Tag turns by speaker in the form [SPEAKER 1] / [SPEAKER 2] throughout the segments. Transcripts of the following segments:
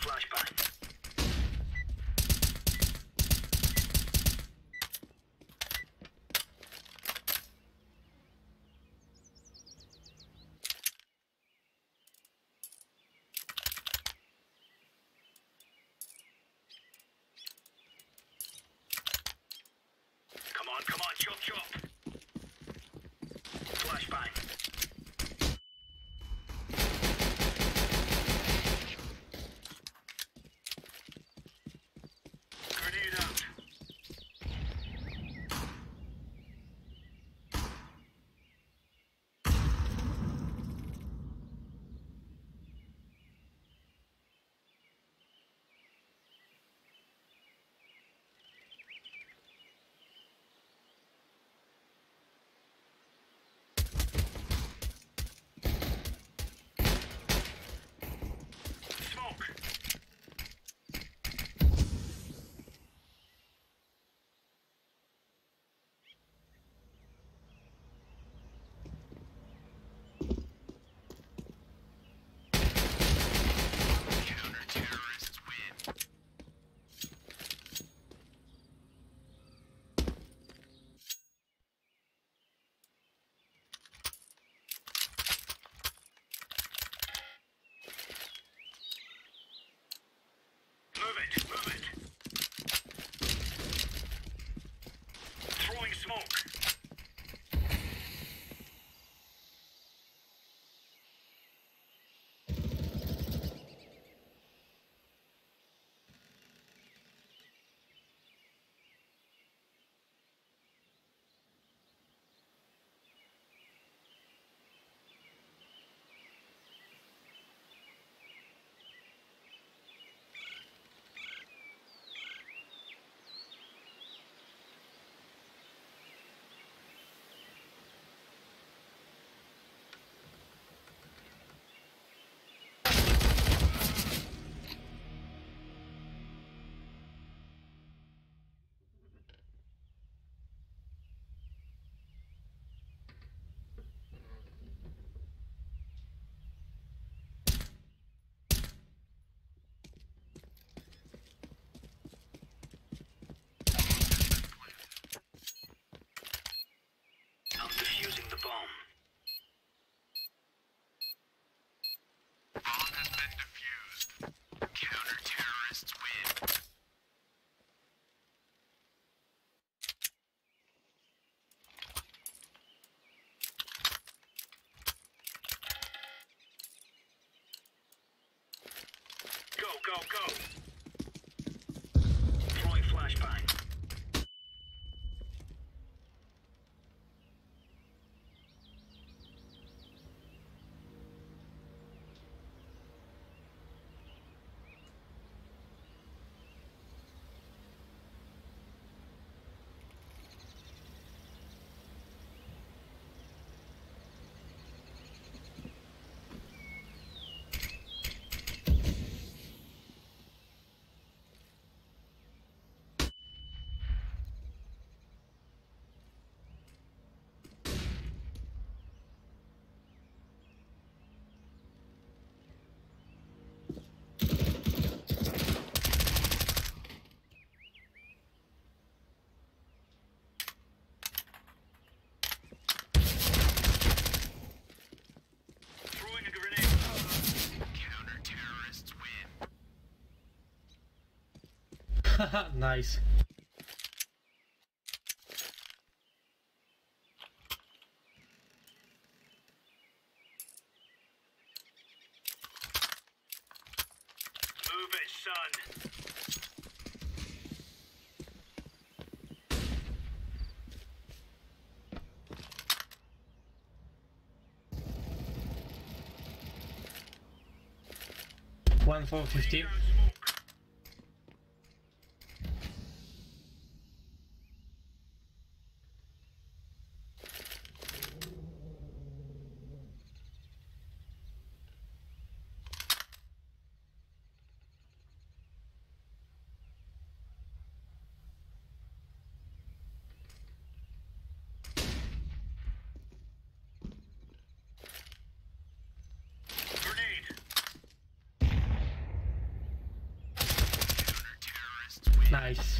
[SPEAKER 1] flashbang.
[SPEAKER 2] nice.
[SPEAKER 1] Move it, son.
[SPEAKER 2] One for fifteen.
[SPEAKER 1] Nice.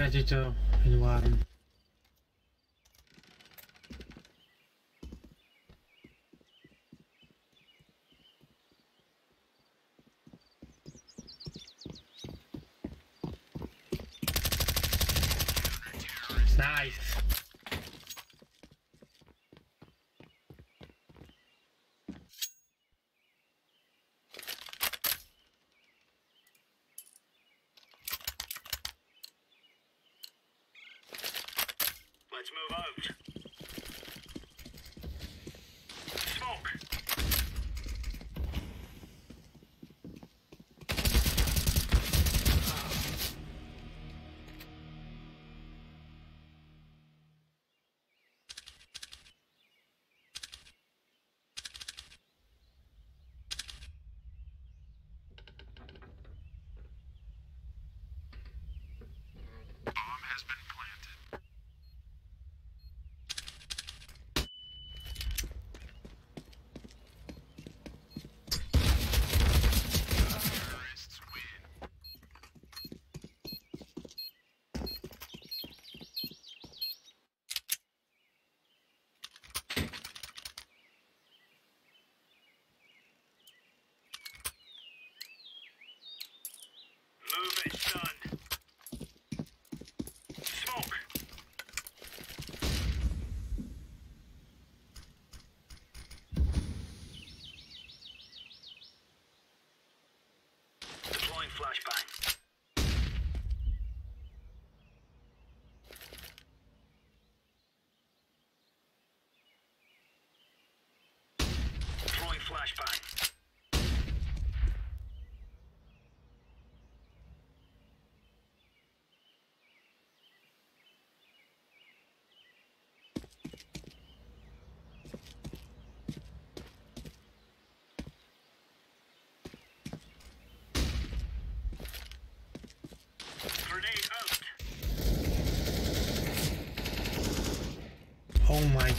[SPEAKER 1] 22 in one. Nice.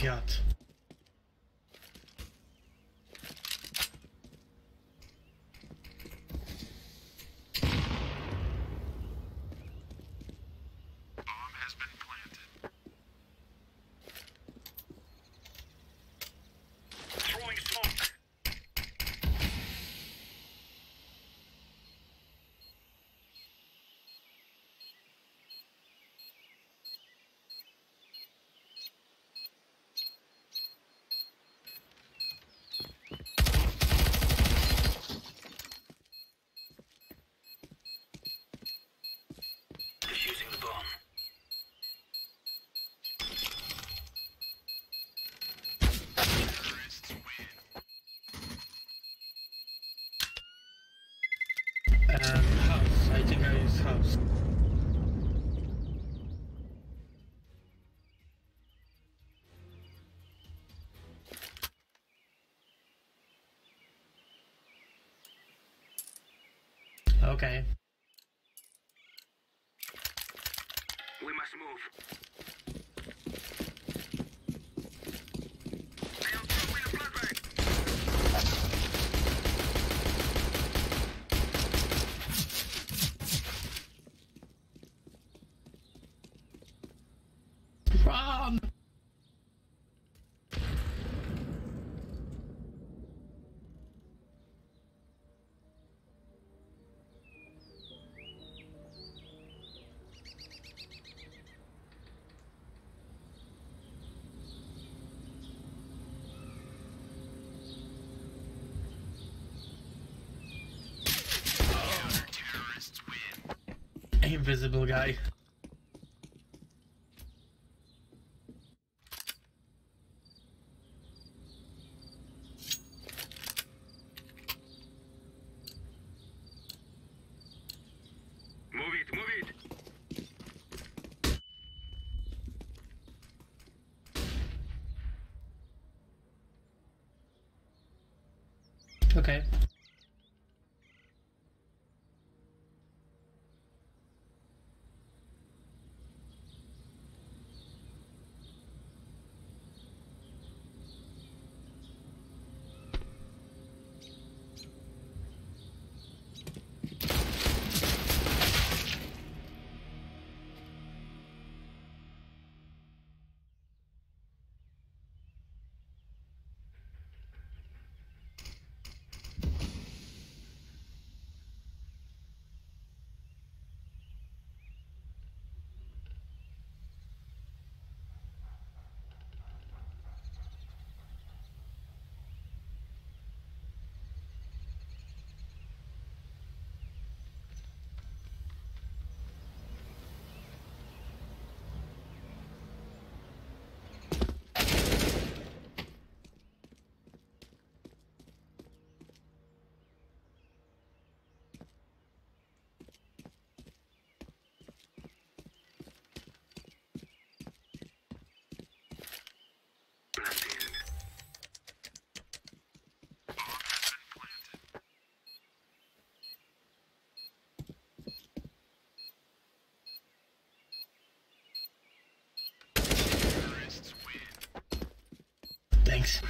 [SPEAKER 1] Oh
[SPEAKER 3] house.
[SPEAKER 1] Okay.
[SPEAKER 3] We must move.
[SPEAKER 1] Invisible guy. Thanks.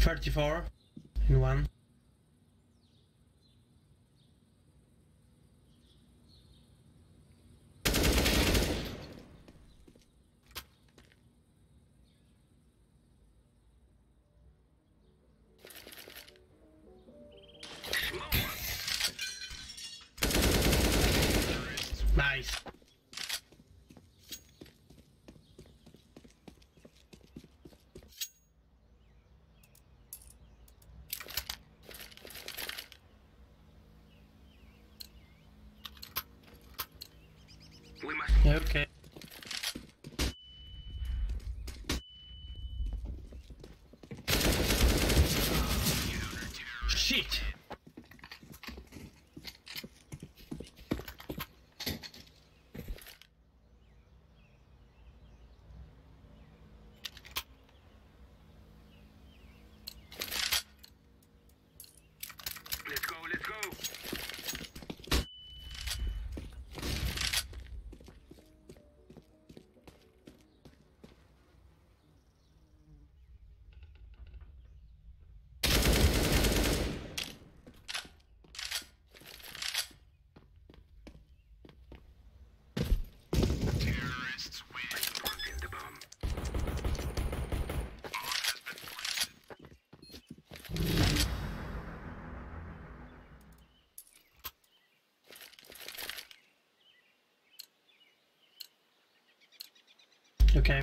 [SPEAKER 1] Thirty-four in one. Okay.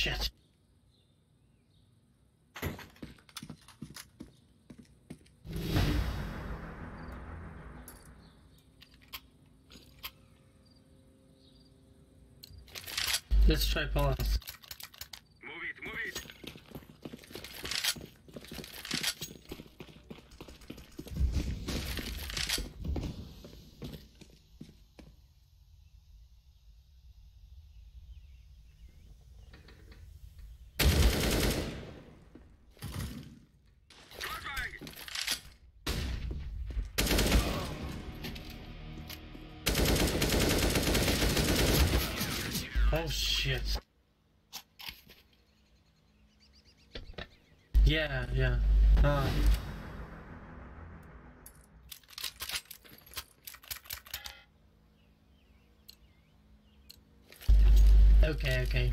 [SPEAKER 1] shit.
[SPEAKER 3] Let's
[SPEAKER 1] try Palace. Oh shit. Yeah, yeah. Uh. Okay, okay.